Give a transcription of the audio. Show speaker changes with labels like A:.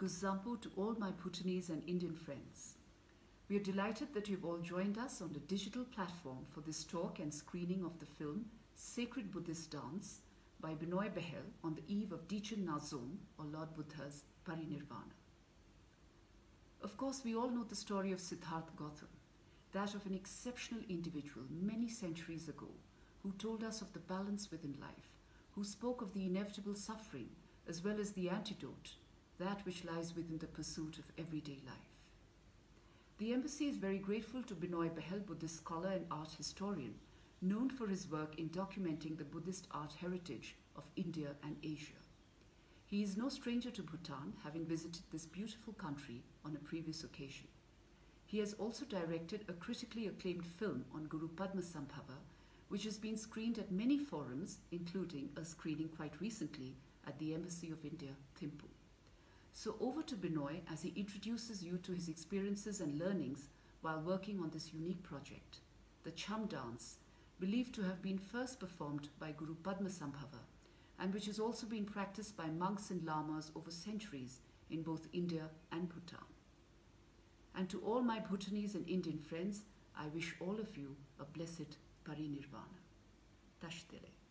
A: Kuzuzangpo to all my Bhutanese and Indian friends. We are delighted that you've all joined us on the digital platform for this talk and screening of the film Sacred Buddhist Dance by Benoy Behl on the eve of Dechen Nazom, or Lord Buddha's parinirvana. Of course, we all know the story of Siddhartha Gautam, that of an exceptional individual many centuries ago who told us of the balance within life, who spoke of the inevitable suffering as well as the antidote, that which lies within the pursuit of everyday life. The embassy is very grateful to Benoy Behl, Buddhist scholar and art historian, known for his work in documenting the Buddhist art heritage of India and Asia. He is no stranger to Bhutan, having visited this beautiful country on a previous occasion. He has also directed a critically acclaimed film on Guru Padmasambhava, which has been screened at many forums, including a screening quite recently at the Embassy of India, Thimphu. So over to Benoy as he introduces you to his experiences and learnings while working on this unique project, the Cham dance, believed to have been first performed by Guru Padmasambhava and which has also been practiced by monks and lamas over centuries in both India and Bhutan. And to all my Bhutanese and Indian friends, I wish all of you a blessed parinirvana. Tashi Delek.